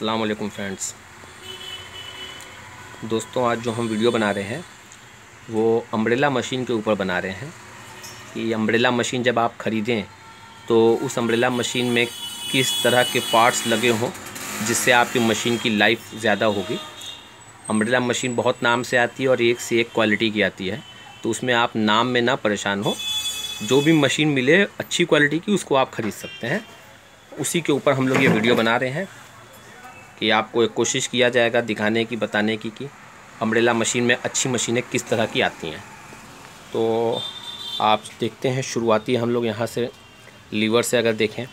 अस्सलाम वालेकुम फ्रेंड्स दोस्तों, आज जो हम वीडियो बना रहे हैं, वो अम्ब्रेला मशीन के ऊपर बना रहे हैं कि अम्ब्रेला मशीन जब आप ख़रीदें तो उस अम्ब्रेला मशीन में किस तरह के पार्ट्स लगे हों, जिससे आपकी मशीन की लाइफ ज़्यादा होगी। अम्ब्रेला मशीन बहुत नाम से आती है और एक से एक क्वालिटी की आती है। तो उसमें आप नाम में ना परेशान हो। जो भी मशीन मिले, अच्छी क्वालिटी की, उसको आप ख़रीद सकते हैं। उसी के ऊपर हम लोग ये वीडियो बना रहे हैं। कि आपको एक कोशिश किया जाएगा दिखाने की, बताने की कि अम्ब्रेला मशीन में अच्छी मशीनें किस तरह की आती हैं। तो आप देखते हैं, शुरुआती हम लोग यहाँ से लीवर से अगर देखें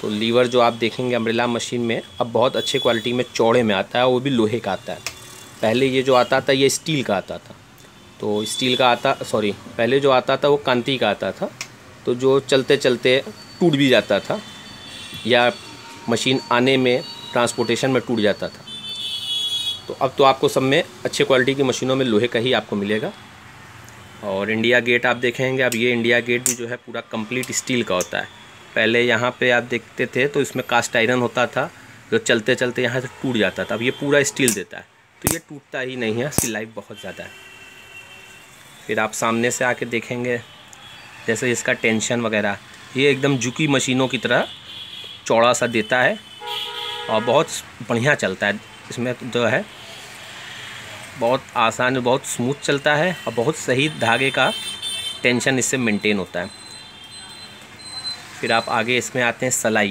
तो लीवर जो आप देखेंगे अम्ब्रेला मशीन में, अब बहुत अच्छे क्वालिटी में चौड़े में आता है वो भी लोहे का आता है। पहले ये जो आता था, ये स्टील का आता था। तो स्टील का आता, सॉरी, पहले जो आता था वो कांति का आता था। तो जो चलते चलते टूट भी जाता था, या मशीन आने में ट्रांसपोर्टेशन में टूट जाता था। तो अब तो आपको सब में अच्छे क्वालिटी की मशीनों में लोहे का ही आपको मिलेगा। और इंडिया गेट आप देखेंगे, अब ये इंडिया गेट भी जो है पूरा कंप्लीट स्टील का होता है। पहले यहाँ पे आप देखते थे तो इसमें कास्ट आयरन होता था, जो चलते चलते यहाँ से टूट जाता था। अब ये पूरा स्टील देता है। तो ये टूटता ही नहीं है इसकी लाइफ बहुत ज़्यादा है। फिर आप सामने से आके देखेंगे, जैसे इसका टेंशन वगैरह, ये एकदम झुकी मशीनों की तरह चौड़ा सा देता है। और बहुत बढ़िया चलता है। इसमें जो है, बहुत आसान, बहुत स्मूथ चलता है और बहुत सही धागे का टेंशन इससे मेंटेन होता है। फिर आप आगे इसमें आते हैं सलाई।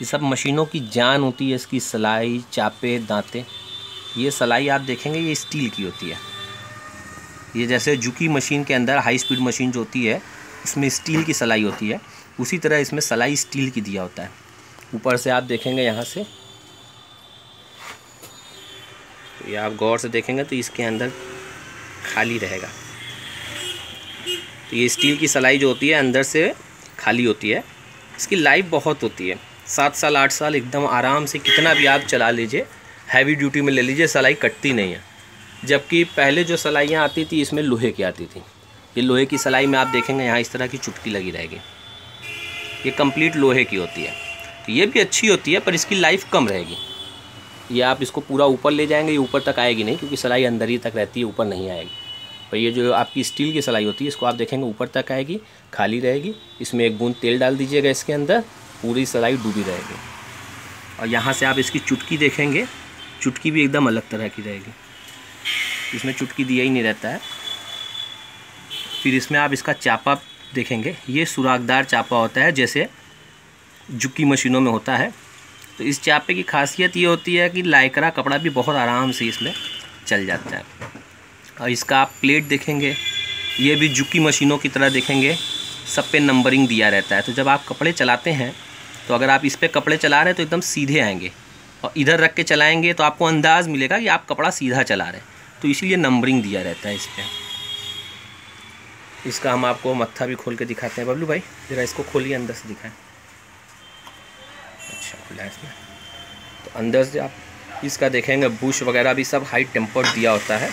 ये सब मशीनों की जान होती है, इसकी सलाई, चापे, दांते। ये सलाई आप देखेंगे, ये स्टील की होती है। ये जैसे झुकी मशीन के अंदर, हाई स्पीड मशीन जो होती है उसमें स्टील की सलाई होती है। उसी तरह इसमें सलाई स्टील की दिया होता है। ऊपर से आप देखेंगे यहाँ से। तो ये आप गौर से देखेंगे तो इसके अंदर खाली रहेगा। तो ये स्टील की सलाई जो होती है, अंदर से खाली होती है। इसकी लाइफ बहुत होती है। सात साल, आठ साल एकदम आराम से कितना भी आप चला लीजिए हैवी ड्यूटी में ले लीजिए, सलाई कटती नहीं है। जबकि पहले जो सलाइयाँ आती थी, इसमें लोहे की आती थी। ये लोहे की सलाई में आप देखेंगे, यहाँ इस तरह की चुटकी लगी रहेगी। ये कंप्लीट लोहे की होती है। तो ये भी अच्छी होती है, पर इसकी लाइफ कम रहेगी। ये आप इसको पूरा ऊपर ले जाएँगे, ये ऊपर तक आएगी नहीं, क्योंकि सलाई अंदर ही तक रहती है, ऊपर नहीं आएगी। पर ये जो आपकी स्टील की सलाई होती है, इसको आप देखेंगे, ऊपर तक आएगी, खाली रहेगी। इसमें एक बूंद तेल डाल दीजिएगा इसके अंदर, पूरी सलाई डूबी रहेगी। और यहाँ से आप इसकी चुटकी देखेंगे, चुटकी भी एकदम अलग तरह की रहेगी। इसमें चुटकी दिया ही नहीं रहता है। फिर इसमें आप इसका चापा देखेंगे, ये सुरागदार चापा होता है, जैसे झुक्की मशीनों में होता है। तो इस चापे की खासियत ये होती है कि लाइकरा कपड़ा भी बहुत आराम से इसमें चल जाता है। और इसका आप प्लेट देखेंगे, ये भी झुक्की मशीनों की तरह देखेंगे, सब पे नंबरिंग दिया रहता है। तो जब आप कपड़े चलाते हैं तो अगर आप इस पर कपड़े चला रहे हैं तो एकदम सीधे आएँगे। और इधर रख के चलाएँगे तो आपको अंदाज़ मिलेगा कि आप कपड़ा सीधा चला रहे हैं। तो इसीलिए नंबरिंग दिया रहता है इस पर इसका हम आपको मत्था भी खोल के दिखाते हैं। बबलू भाई, ज़रा इसको खोलिए, अंदर से दिखाएँ। अच्छा खुला है इसमें। तो अंदर से आप इसका देखेंगे बुश वगैरह भी सब हाई टेम्पर्ड दिया होता है।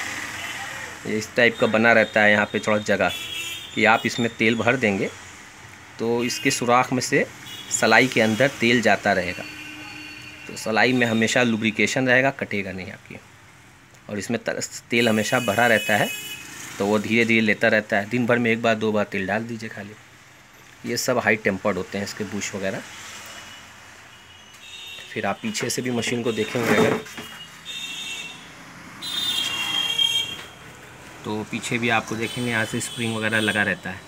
ये इस टाइप का बना रहता है यहाँ पे थोड़ा जगह कि आप इसमें तेल भर देंगे तो इसके सुराख में से सलाई के अंदर तेल जाता रहेगा। तो सलाई में हमेशा लुब्रिकेशन रहेगा, कटेगा नहीं आपकी। और इसमें तेल हमेशा भरा रहता है तो वो धीरे धीरे लेता रहता है। दिन भर में एक बार, दो बार तेल डाल दीजिए खाली। ये सब हाई टेम्पर्ड होते हैं इसके बुश वगैरह। फिर आप पीछे से भी मशीन को देखेंगे अगर। तो पीछे भी आपको देखेंगे, यहाँ से स्प्रिंग वगैरह लगा रहता है।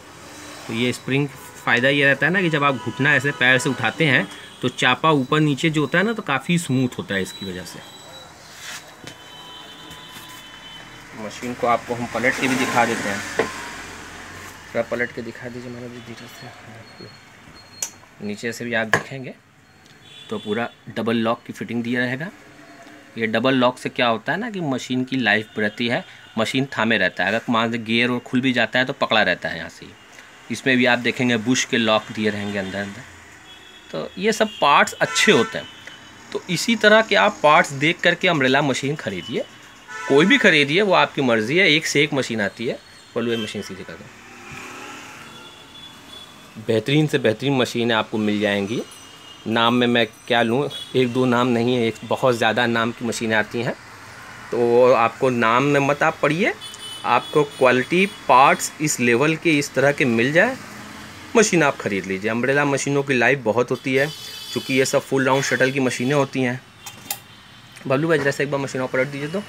तो ये स्प्रिंग फ़ायदा ये रहता है ना कि जब आप घुटना ऐसे पैर से उठाते हैं तो चापा ऊपर नीचे जो होता है ना तो काफ़ी स्मूथ होता है इसकी वजह से। मशीन को आपको हम पलट के भी दिखा देते हैं। थोड़ा पलट के दिखा दीजिए मैंने भी धीरे से। नीचे से भी आप देखेंगे। तो पूरा डबल लॉक की फिटिंग दिया रहेगा। ये डबल लॉक से क्या होता है ना कि मशीन की लाइफ बढ़ती है मशीन थामे रहता है। अगर मान गियर और खुल भी जाता है तो पकड़ा रहता है यहाँ से। इसमें भी आप देखेंगे बुश के लॉक दिए रहेंगे अंदर अंदर। तो ये सब पार्ट्स अच्छे होते हैं। तो इसी तरह के आप पार्ट्स देख करके अम्ब्रेला मशीन खरीदिए। कोई भी खरीदिए, वो आपकी मर्ज़ी है। एक से एक मशीन आती है। ये मशीन सीधे कर दो। बेहतरीन से बेहतरीन मशीनें आपको मिल जाएँगी। नाम में मैं क्या लूँ? एक दो नाम नहीं है, एक बहुत ज़्यादा नाम की मशीनें आती हैं। तो आपको नाम में मत आप पढ़िए। आपको क्वालिटी पार्ट्स इस लेवल के, इस तरह के मिल जाए। मशीन आप ख़रीद लीजिए। अम्ब्रेला मशीनों की लाइफ बहुत होती है। क्योंकि ये सब फुल राउंड शटल की मशीनें होती हैं। बबलू भाई जैसे एक बार मशीन पलट दीजिए तो।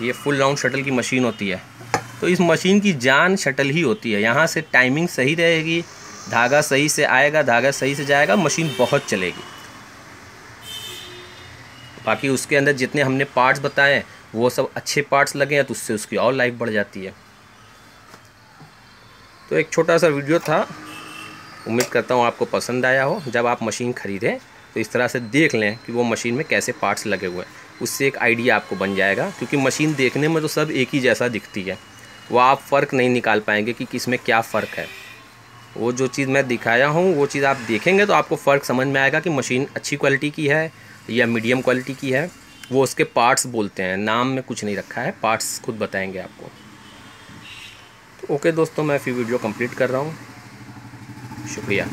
ये फुल राउंड शटल की मशीन होती है। तो इस मशीन की जान शटल ही होती है। यहाँ से टाइमिंग सही रहेगी। धागा सही से आएगा, धागा सही से जाएगा, मशीन बहुत चलेगी। बाकी उसके अंदर जितने हमने पार्ट्स बताए, वो सब अच्छे पार्ट्स लगे हैं तो उससे उसकी और लाइफ बढ़ जाती है। तो एक छोटा सा वीडियो था। उम्मीद करता हूँ आपको पसंद आया हो। जब आप मशीन ख़रीदें तो इस तरह से देख लें कि वो मशीन में कैसे पार्ट्स लगे हुए हैं। उससे एक आइडिया आपको बन जाएगा, क्योंकि मशीन देखने में तो सब एक ही जैसा दिखती है। वो आप फ़र्क नहीं निकाल पाएँगे कि किसमें क्या फ़र्क है। वो जो चीज़ मैं दिखाया हूँ, वो चीज़ आप देखेंगे तो आपको फ़र्क समझ में आएगा कि मशीन अच्छी क्वालिटी की है या मीडियम क्वालिटी की है। वो उसके पार्ट्स बोलते हैं, नाम में कुछ नहीं रखा है, पार्ट्स खुद बताएँगे आपको। तो ओके दोस्तों, मैं फिर वीडियो कंप्लीट कर रहा हूँ। शुक्रिया।